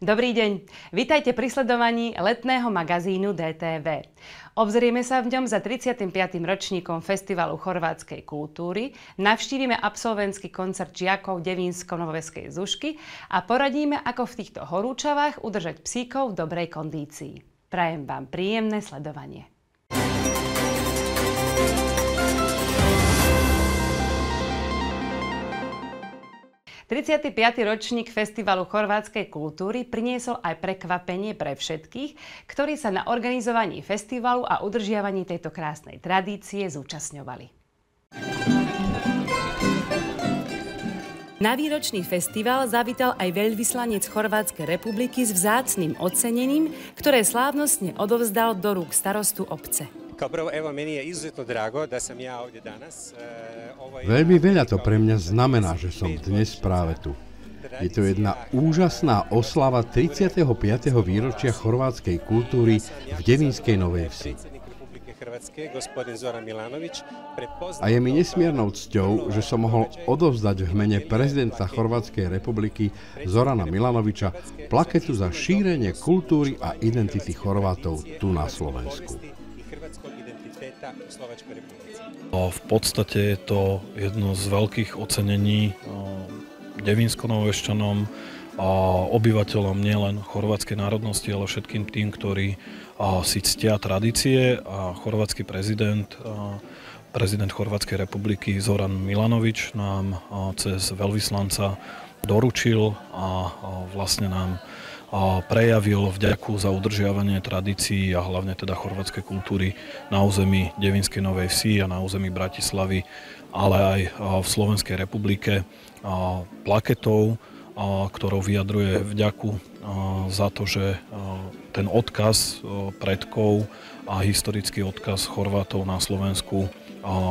Dobrý deň. Vítajte pri sledovaní letného magazínu DTV. Obzrieme sa v ňom za 35. ročníkom Festivalu chorvátskej kultúry, navštívime absolventský koncert žiakov Devínsko-Novoveskej Zušky a poradíme, ako v týchto horúčavách udržať psíkov v dobrej kondícii. Prajem vám príjemné sledovanie. 35. ročník Festivalu chorvátskej kultúry priniesol aj prekvapenie pre všetkých, ktorí sa na organizovaní festivalu a udržiavaní tejto krásnej tradície zúčastňovali. Na výročný festival zavítal aj veľvyslanec Chorvátskej republiky s vzácným ocenením, ktoré slávnostne odovzdal do rúk starostu obce. Kao prvo, evo, meni je izuzetno drago da sam ja ovdje danas. E, Veľmi veľa to pre mňa znamená, že som dnes práve tu. Je to jedna úžasná oslava 35. výročia chorvátskej kultúry v Devínskej Novej Vsi. A je mi nesmiernou cťou, že som mohol odovzdať v mene prezidenta Chorvátskej republiky Zorana Milanoviča plaketu za šírenie kultúry a identity Chorvátov tu na Slovensku Slovačkej republiky. V podstate je to jedno z veľkých ocenení Devínsko-Novešťanom a obyvateľom nielen chorvátskej národnosti, ale všetkým tým, ktorí si ctia tradície a chorvátsky prezident prezident Chorvátskej republiky Zoran Milanovič nám cez veľvyslanca doručil a vlastne nám prejavil vďaku za udržiavanie tradícií a hlavne teda chorvátskej kultúry na území Devinskej Novej Vsi a na území Bratislavy, ale aj v Slovenskej republike plaketou, ktorou vyjadruje vďaku za to, že ten odkaz predkov a historický odkaz Chorvátov na Slovensku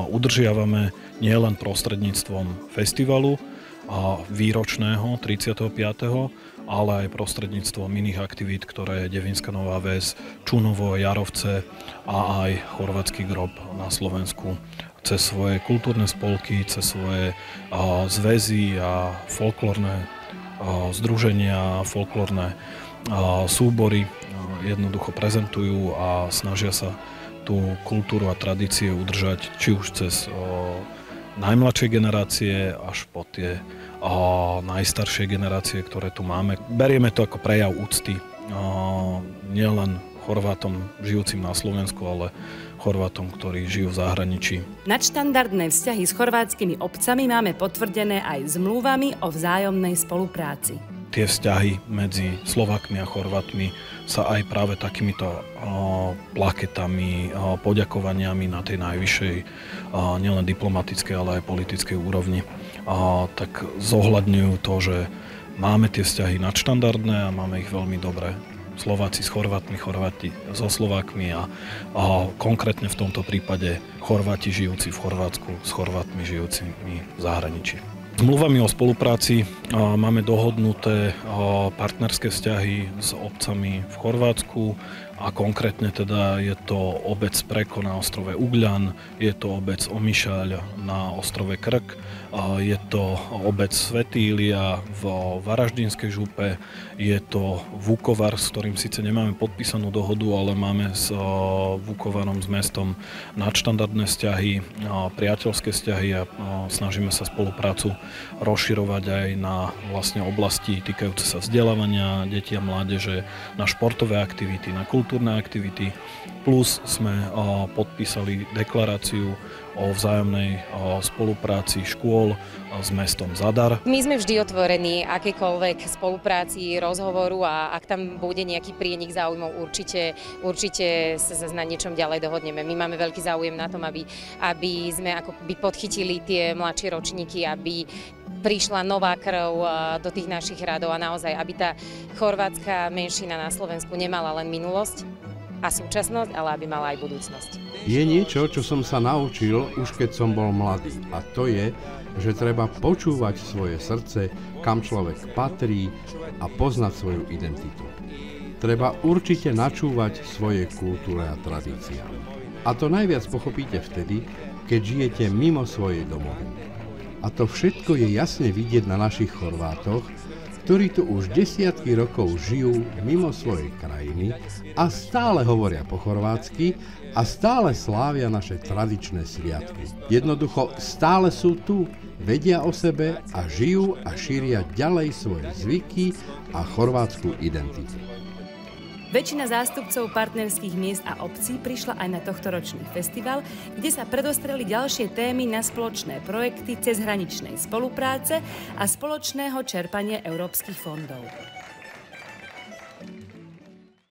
udržiavame nielen prostredníctvom festivalu výročného 35 ale aj prostredníctvom iných aktivít, ktoré Devinská Nová Ves, Čunovo, Jarovce a aj Chorvátsky grob na Slovensku cez svoje kultúrne spolky, cez svoje zväzy a folklórne združenia, folklórne súbory jednoducho prezentujú a snažia sa tú kultúru a tradície udržať či už cez najmladšie generácie až po tie a najstaršie generácie, ktoré tu máme. Berieme to ako prejav úcty nielen Chorvátom žijúcim na Slovensku, ale Chorvátom, ktorí žijú v zahraničí. Nadštandardné vzťahy s chorvátskymi obcami máme potvrdené aj zmluvami o vzájomnej spolupráci. Tie vzťahy medzi Slovakmi a Chorvátmi sa aj práve takýmito plaketami, poďakovaniami na tej najvyššej nielen diplomatickej, ale aj politickej úrovni tak zohľadňujú to, že máme tie vzťahy nadštandardné a máme ich veľmi dobré. Slováci s Chorvátmi, Chorváti so Slovákmi a, a konkrétne v tomto prípade Chorváti žijúci v Chorvátsku s Chorvátmi žijúcimi v zahraničí. Zmluvami o spolupráci máme dohodnuté partnerské vzťahy s obcami v Chorvátsku, a konkrétne teda je to obec Preko na ostrove Ugľan, je to obec Omyšaľ na ostrove Krk, je to obec Svetília v Varaždinskej župe, je to Vukovar, s ktorým síce nemáme podpísanú dohodu, ale máme s Vukovarom, s mestom nadštandardné vzťahy, priateľské vzťahy a snažíme sa spoluprácu rozširovať aj na vlastne oblasti týkajúce sa vzdelávania detí a mládeže, na športové aktivity, na kultúrne aktivity, plus sme podpísali deklaráciu o vzájomnej spolupráci škôl s mestom Zadar. My sme vždy otvorení akékoľvek spolupráci, rozhovoru a ak tam bude nejaký prienik záujmov, určite, určite sa na niečom ďalej dohodneme. My máme veľký záujem na tom, aby, aby sme akoby podchytili tie mladšie ročníky, aby prišla nová krv do tých našich radov a naozaj, aby tá chorvátska menšina na Slovensku nemala len minulosť a súčasnosť, ale aby mala aj budúcnosť. Je niečo, čo som sa naučil už keď som bol mladý a to je, že treba počúvať svoje srdce, kam človek patrí a poznať svoju identitu. Treba určite načúvať svojej kultúre a tradíciám. A to najviac pochopíte vtedy, keď žijete mimo svojej domoviny. A to všetko je jasne vidieť na našich Chorvátoch, ktorí tu už desiatky rokov žijú mimo svojej krajiny a stále hovoria po chorvátsky a stále slávia naše tradičné sviatky. Jednoducho stále sú tu, vedia o sebe a žijú a šíria ďalej svoje zvyky a chorvátsku identitu. Väčšina zástupcov partnerských miest a obcí prišla aj na tohtoročný festival, kde sa predostreli ďalšie témy na spoločné projekty cezhraničnej spolupráce a spoločného čerpania európskych fondov.